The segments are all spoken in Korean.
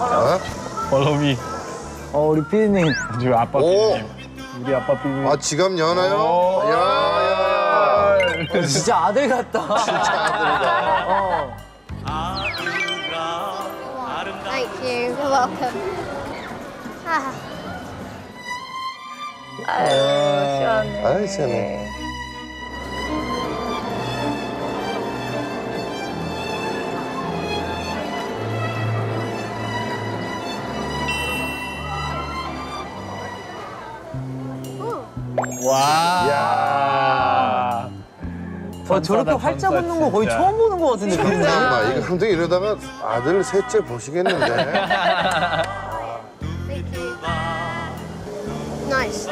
어? follow 어, 우리 피디님. 지금 아빠 오. 피디님. 우리 아빠 피디님. 아 지갑 여나요? 오. 야, 야. 진짜 아들 같다. 진짜 아들이다. 어. Thank you. You're welcome. Ah. 아유, 시원해. 아이 시원해. 와. 야. 와, 저렇게 활짝 웃는 거 거의 진짜. 처음 보는 거 같은데. 피디님. 잠깐만 이거 함정 이러다가 아들 셋째 보시겠는데. Thank you. Nice.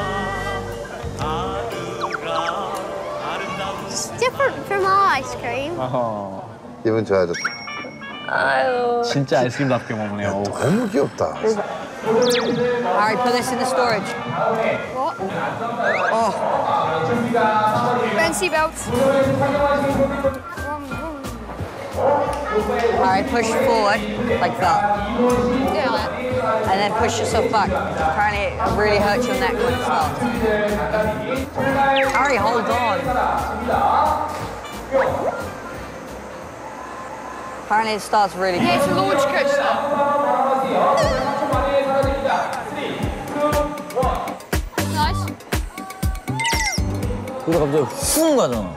It's different from our ice cream. 어허. 기분 좋아졌다. 아유. 진짜 아이스크림답게 먹네요. 오. 너무 귀엽다. All right, put this in the storage. What? Oh, Ben seatbelts. all right, push forward like that. Yeah. And then push yourself back. Apparently, it really hurts your neck when it starts. Harry, hold on. Apparently, it starts really Yeah, it's a launch coaster. 그래 갑자기 훅 가잖아.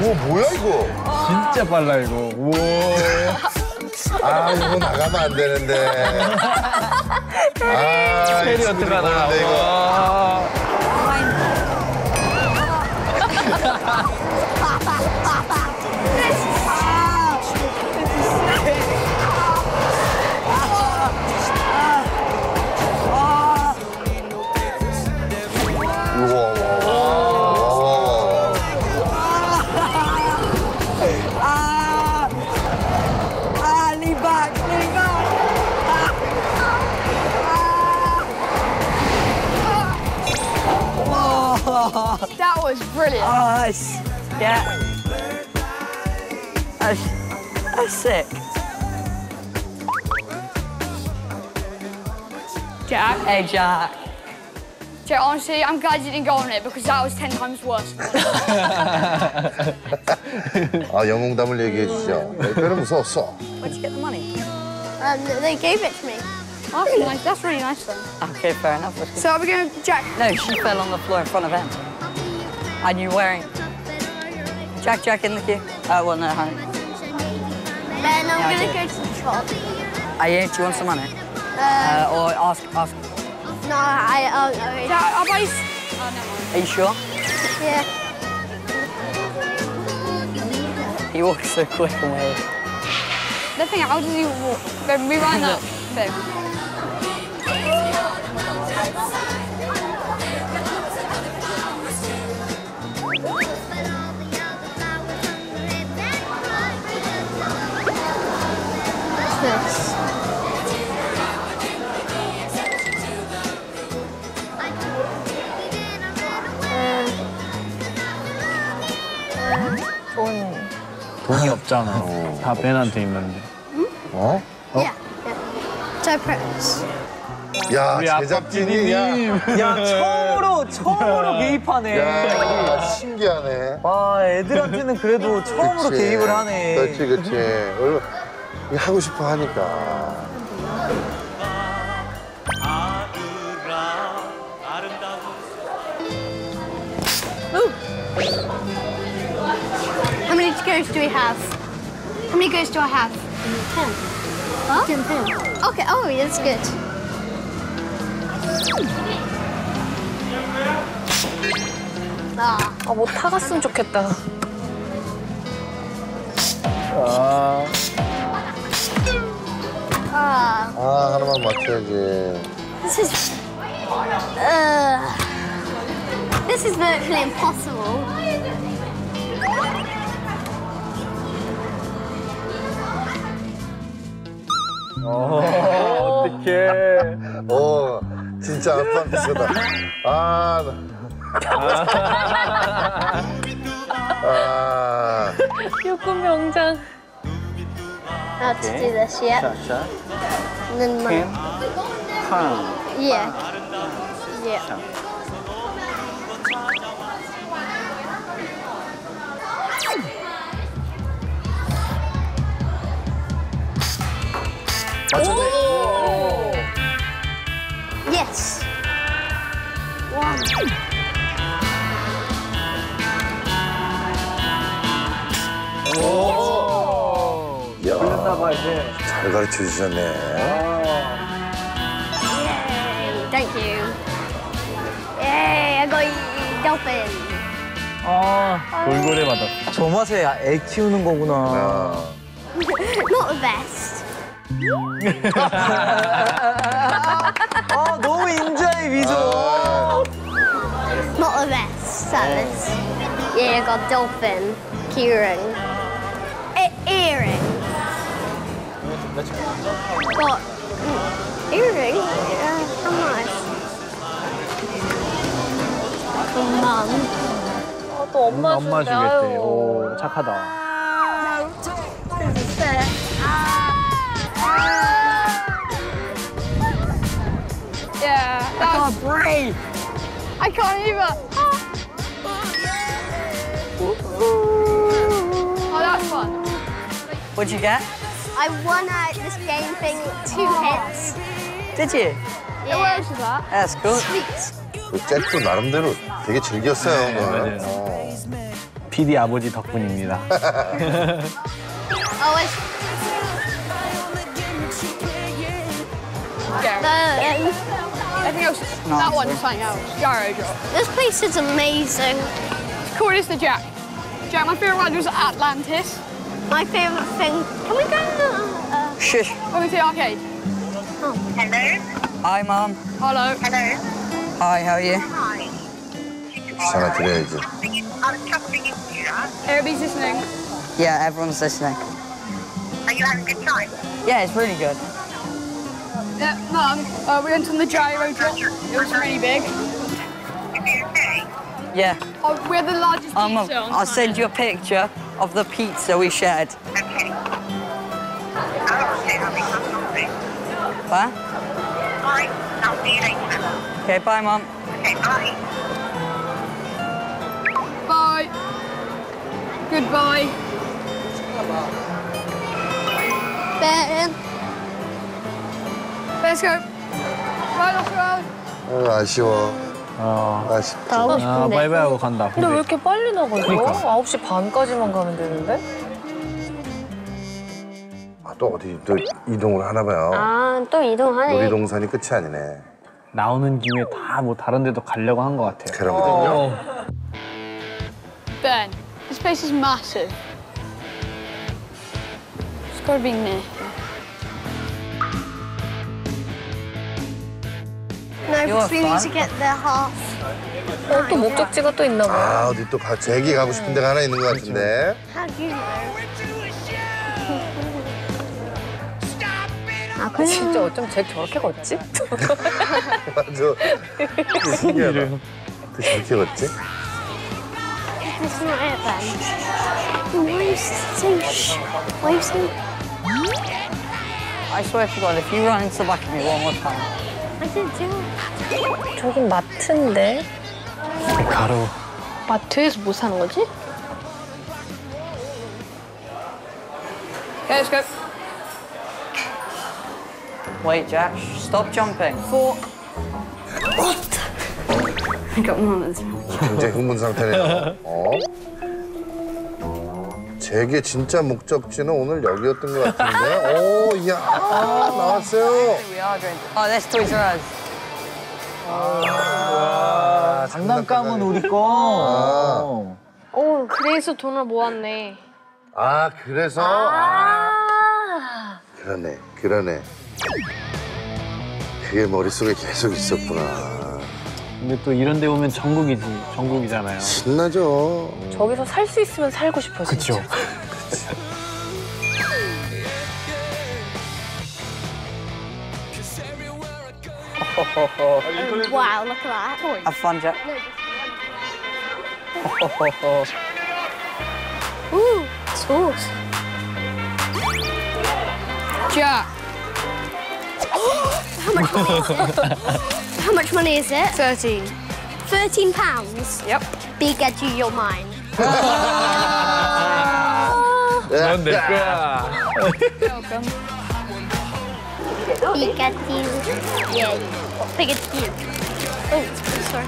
우와 뭐야 이거? 진짜 빨라 이거. 우와. 아 이거 나가면 안 되는데. 아 테리 어떡하나. 이거. That was brilliant. Oh, that's, yeah. That's, that's sick. Jack. Hey, Jack. Jack, honestly, I'm glad you didn't go on it because that was 10 times worse. 아 영웅담을 얘기해 주시죠. 내 별은 무서웠어. Where'd you get the money? Um, they gave it to me. That's really nice. That's really nice then. Okay, fair enough. So are we going to Jack? No, she fell on the floor in front of him. And you wearing... Jack, Jack in the queue. Oh, well, no, honey. Then I'm Yeah, going to go to the shop. Are you, do you want some money? Uh, Uh, or ask, ask... no, I, I'll, I'll, Jack, I'll buy you. Oh, never. Are you sure? Yeah. He walks so quick and weird. The thing, how does he walk? Then rewind that thing. 돈이 없잖아. 다 벤한테 있는데. 어? Yeah. press. 야 우리 제작진이 야. 야 처음으로 처음으로 개입하네. 야 신기하네. 와 애들한테는 그래도 처음으로 그치. 개입을 하네. 그렇지 그렇지. 하고 싶어 하니까. How many goes do we have? How many goes do I have? Ten. Huh? Ten, ten. Okay, oh, that's good. Ah. 아, 뭐 타갔으면 좋겠다. 아. Ah. 아 하나만 맞춰야지. This is. Uh, this is virtually impossible. 어, 어떡해. 어, 진짜 아빠 비슷하다. 아, 나. 아, 육군 명장. How to do this, yeah. And then my, yeah. Yeah. Yes. One. 걸렸나 봐, 이제. 잘 가르쳐 주셨네. Yay, thank you. Yay, I got dolphin. 아, 돌고래 받았어. 저 맛에 애 키우는 거구나. 아, Not the best. 아 너무 인자의 미소. Not the best, Alice. Yeah, I got dolphin. Keyring. E- earring. Got mm, earring. Yeah, how nice. From mum. 아, 또 엄마 엄마 주겠대. 오, 착하다. Breathe. I can't either. Oh, that's fun. What'd you get? I won at this game thing two hits. Did you? Yeah. That? That's cool. Sweet. 그 잭도 나름대로 되게 즐겼어요, 네, 오늘. 맞아요. 어. PD 아버지 덕분입니다. Oh, it's. Then, I Everything else, no, that one's something else. Gyro drop. This place is amazing. It's called is the Jack. Jack, my favourite one was Atlantis. My favourite thing. Can we go in the... Uh, Shush. When we see arcade. Hello? Hi, Mum. Hello. Hello. Hi, how are you? Hi. Shall I do it? Everybody's listening. Yeah, everyone's listening. Are you having a good time? Yeah, it's really good. Yeah, Mum, uh, we went on the gyro drop. It was really big. Is it okay? Yeah. Oh, we're the largest Um, pizza on I'll the send you a picture of the pizza we shared. Okay. Okay, I'll be something. Huh? Bye. I'll see you later. Okay, bye, Mom. Okay, bye. Bye. Goodbye. Ben. Road. 어, 아쉬워. 어. 아쉽다. 나가고 아, 싶은데. 바이바이 하고 간다. 근데 왜 이렇게 빨리 나가요? 그러니까. 9시 반까지만 가면 되는데? 아, 또 어디 또 이동을 하나 봐요. 아, 또 이동하네. 놀이동산이 끝이 아니네. 나오는 김에 다 뭐 다른 데도 가려고 한 것 같아요. 그러거든요. Ben, this place is massive. It's got to be near. No, because we need to get the half. 어, 또 목적지가 또 있나 봐요. 아, 어디 또 가, 제기 가고 싶은 데가 하나 있는 것 같은데. How do you know? 아, 진짜 어쩜 쟤 저렇게 걷지? 맞아. 신기하다. 또 저렇게 걷지? It's not it then. Why are you saying shh? Why are you saying? I swear to God, if you run into the back of me one more time. Do it. 저긴 마트인데? 가로. 마트에서 뭐 사는 거지? Okay, let's go. Wait, Jack. Stop jumping. Four. I got one of them. 굉장히 흥분 상태네요. 어? 제게 진짜 목적지는 오늘 여기였던 것 같은데. 오, 이야, 나왔어요. Oh, that's Toys R Us. 아, 장난감은 우리 거. 오, 그래서 돈을 모았네. 아, 그래서. 아, 그러네, 그러네. 그게 머릿속에 계속 있었구나. 근데 또 이런 데 오면 전국이지. 전국이잖아요. 신나죠. 저기서 살 수 있으면 살고 싶어, 진짜. 그쵸. Wow, look at that. Have fun, Jack. Ooh, sauce. Jack, How much money is it? How much money is it? 13. Thirteen pounds. Yep. Big edgy, you're mine. 넌 내 거야. Welcome. Big edgy. Yeah. Big edgy. Oh, sorry.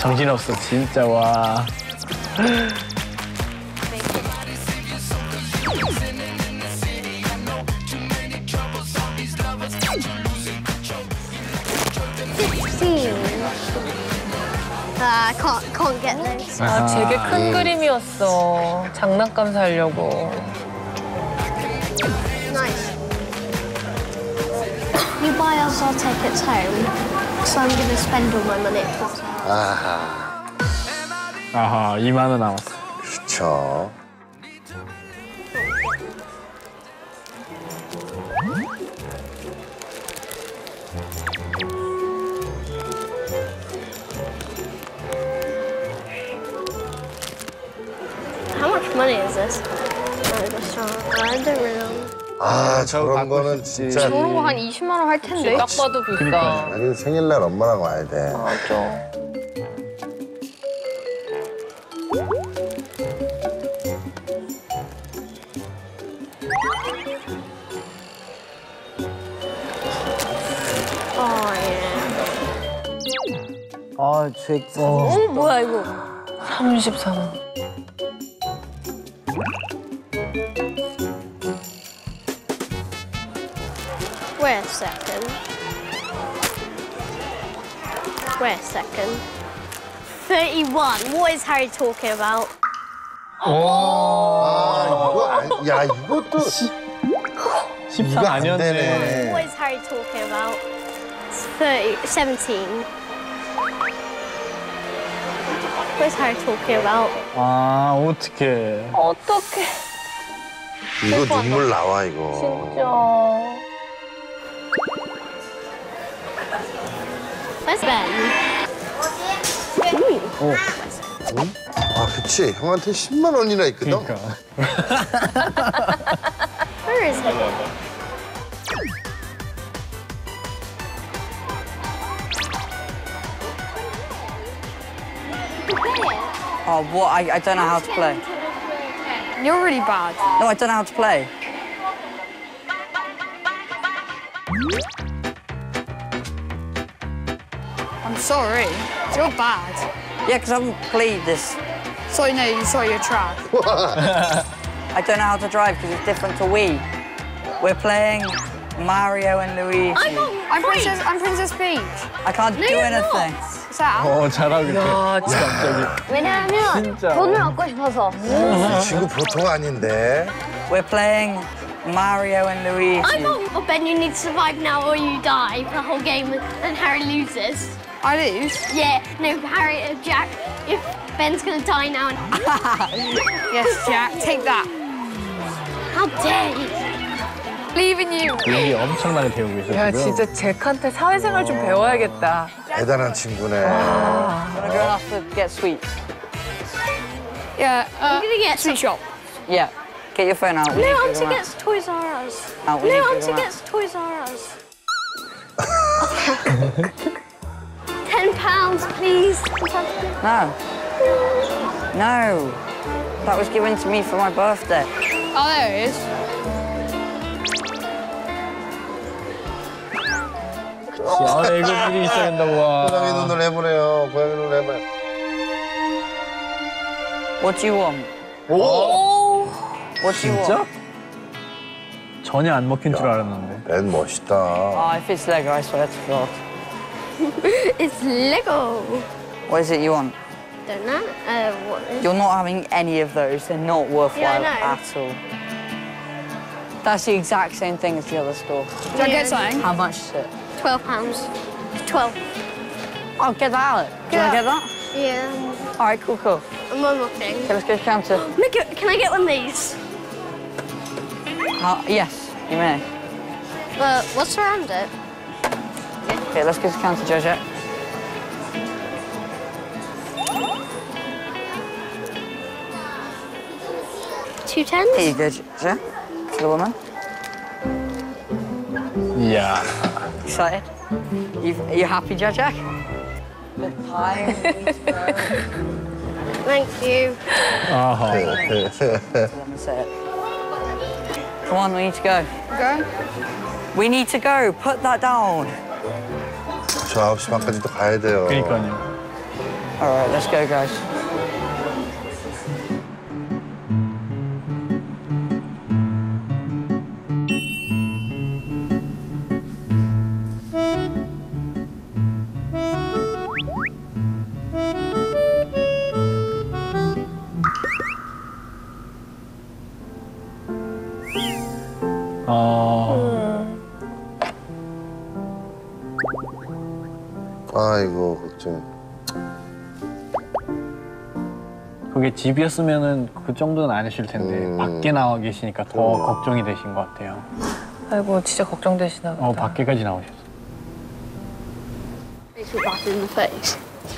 정신없어 진짜 와. Uh, I can't can't get those. 아, 되게 큰 그림이었어. 장난감 사려고. Nice. You buy us our tickets home, so I'm gonna spend all my money at Plaza. 아하, 아하 2만 원 남았어. 그쵸. How money is this? Restaurant. I don't really. 아, 저거 저런 거는. 진짜. 저런 거 한 20만 원 할 텐데. 딱 봐도 비싸. 아니, 생일날 엄마랑 와야 돼. 맞아. Oh. 아, 제, 어. 어 뭐야 이거? 34만 원. Second. Wait a second. Thirty-one. What is Harry talking about? 아, 이거, 아, 야, 이것도. 14 이거 안 아니었네. 되네. What is Harry talking about? It's 30, 17. What is Harry talking about? 아 어떡해. 어떡해. 이거 눈물 나와, 이거. 진짜. Where's Ben? 아, 그치. 형한테 10만 원이나 있거든. 그러니까. Where is he? Oh, what? I, I don't know how to play. You're really bad. No, I don't know how to play. I'm sorry. You're bad. Yeah, because I haven't played this. So no, you saw your track. I don't know how to drive because it's different to Wii. We're playing Mario and Luigi. I'm Princess. I'm Princess Peach. I can't do you're anything. What's that? 어 잘하고 있대. 야, 진짜. 갑자기. 왜냐하면 진짜. 돈을 얻고 싶어서. 이 친구 보통 아닌데. We're playing Mario and Luigi. I know. Oh, Ben, you need to survive now or you die the whole game and Harry loses. I lose. Yeah, no, Harry, uh, Jack, if Ben's gonna die now and Yes, Jack. Take that. how dare you? Leave in you. 여기 엄청나게 배우고 있어 야, 지금. 진짜 잭한테 사회생활 좀 배워야겠다. 대단한 친구네. Wanna go off to get sweets? Yeah. Uh, I'm gonna get sweet shop. Yeah. Get your phone out. No, need to I'm go to out. get Toys R Us. Out, No, to I'm go to out. get Toys R Us. Ten pounds, please. No. No. That was given to me for my birthday. Oh, there it is. 아 애교 미리 있어야 된다고 고양이 와. 눈을 해보래요. 고양이 눈을 해봐요. What do you want? 오. What do you 진짜? want? 전혀 안 먹힌 줄 알았는데. 앤 멋있다. Oh, if it's Lego, I swear to God. It's Lego. What is it you want? Don't know. Uh, what is You're not having any of those. They're not worthwhile know. at all. That's the exact same thing as the other store. Did I get something? How much is it? twelve pounds? Twelve. Oh, get that out. Do you want to get that? Yeah. All right, cool, cool. I'm unlocking. Okay, let's go to the counter. Make it, can I get one of these? How, yes, you may. But what's around it? Okay, let's go to the counter, Jack Two tens? Here you go, Jack Jack. To the woman. 이야. Excited? You, are you happy, Jack Jack? The time. Thank you. 아하. Let me say it. Come on, we need to go. Go. We need to go. Put that down. 저 9시 반까지도 가야 돼요. 그러니까요. All right, let's go, guys. 집이었으면은 그 정도는 아니실 텐데 음. 밖에 나와 계시니까 더 걱정이 되신 것 같아요. 아이고 진짜 걱정되시나 보다. 어 밖에까지 나오셨어.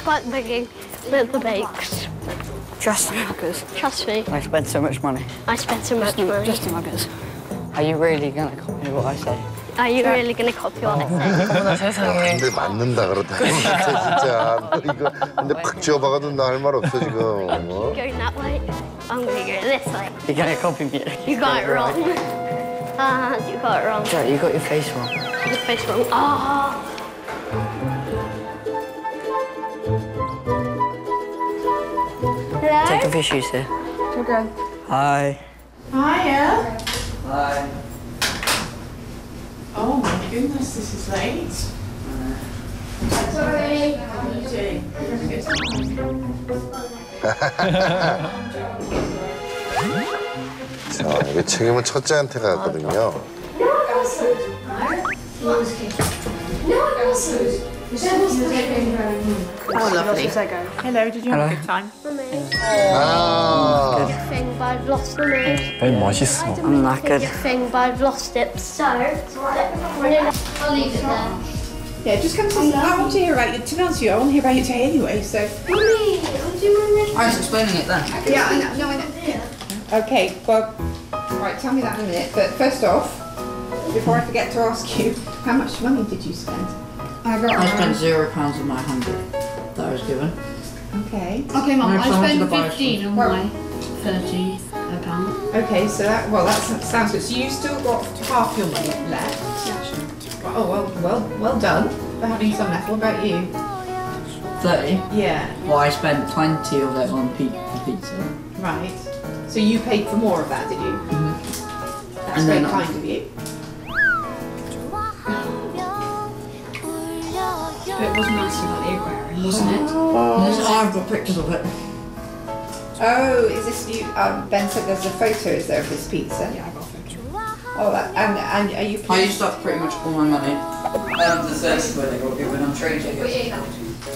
Quite big with the bakes. Just the muggers. Trust me, I spent so much money. I spent so much money. Just the muggers. Are you really gonna copy what I say? Are you really going to copy what I say? 어머나 세상에. 근데 맞는다 그러다 진짜 진짜 너 이거 근데 팍 쥐어박아도 나 할 말 없어 지금. 어? Going that way? I'm going to go this way. You're gonna copy me. You got it wrong. Ah, you got it wrong. You got your face wrong. Your face wrong. Ah. Take Hello? off your shoes here. Okay. Hi. Hiya. Hi. Oh my goodness, this is late. Sorry. How are you doing? 자 이게 책임은 첫째한테 가거든요. Oh, lovely. Hello, did you have a good time? Oh. good thing, but I've lost the nose. Very much is I'm not Good thing, but I've lost it. So, I'll leave it there. Yeah, just come to us. I want to hear about your, to be honest with you, I want to hear about your day anyway, so. Mummy, would you mind I was explaining it then. Yeah, I know, no, I know. Okay, well, right, tell me that in a minute, but first off, before I forget to ask you, how much money did you spend? I got I spent zero pounds of my hundred that I was given. Okay. Okay, Mum, I I spent 15 on Well- my 30 pound. Okay, so that well, that sounds good. So you still got half your money left. Oh well, well, well done for having some left. What about you? Thirty. Yeah. Well, I spent twenty of it on pizza. Right. So you paid for more of that, did you? Mm-hmm. That's And very then I- kind of you. It was massive at the aquarium, wasn't it? There's- I've got pictures of it. Oh, is this you? Um, ben said there's a photo. Is there of this pizza? Yeah, I got a picture. Oh, that, and and are you? I pleased? used up pretty much all my money. Um, the thirty where they got given on train tickets.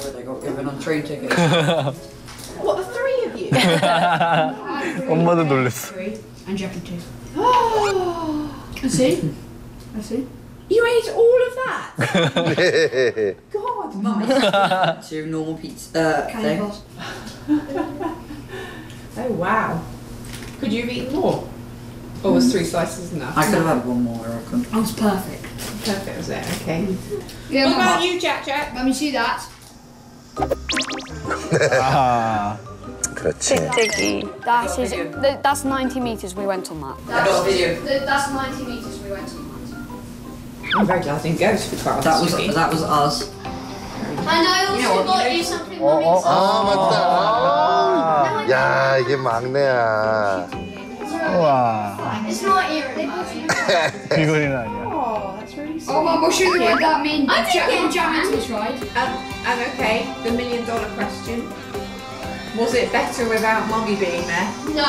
Where they got given on train tickets. What the three of you? 엄마도 놀랬어. Three and Jack and two. oh, I see. I see. you ate all of that? mummy to normal pizza uh, thing. Oh, wow. Could you have eaten more? Or was three slices enough? I could have had one more, I reckon. I was perfect. Perfect, was it? Okay. Mm. Yeah, what about you, Jack Jack? Let me see that. Ah. Diggy. That is, th- that's 90 metres we went on that. That's, that's 90 metres we went on that. I'm very glad I didn't go to the. That was, that was us. And I also got you something, Mummy. 아 맞다. 아. 야 이게 막내야. 우와. It's not earring. 귀걸이는 아니야. Oh, that's really sweet. Oh, Mum, we'll show you what that means. I didn't Jack, get we'll jam that. into this, right? And, and okay, the million dollar question. Was it better without mommy being there? No.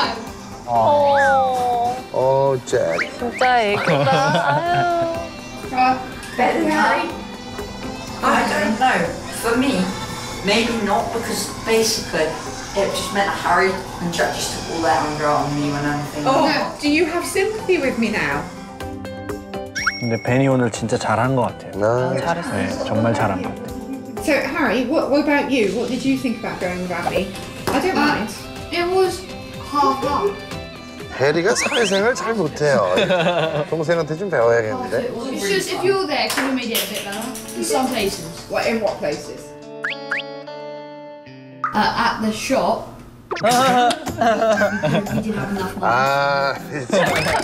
어, 어 잭. 진짜 애기다. 아유. Better than Harry? I don't know. For me, maybe not because basically it just meant Harry and Jack just took all their anger out on me when anything. Oh, do you have sympathy with me now? 근데 벤이 오늘 진짜 잘한 것 같아요. 나 잘했어. 네, 정말 잘한 것 같아요. So Harry, what, what about you? What did you think about going without me? I don't mind. It was half half. 해리가 사회생활 잘 못해요. 동생한테 좀 배워야겠는데. It's just if you were there, could have made it a bit better. In some places. What in what places? Uh, at the shop. you didn't have enough money. 아,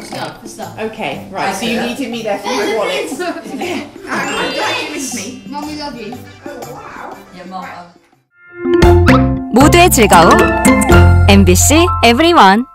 Stuff, for stuff. Okay, right. So you needed me there for my wallet. Mum, I'm glad you miss me. we love you. Yeah, Mum, um, 모두의 즐거움 MBC EVERYONE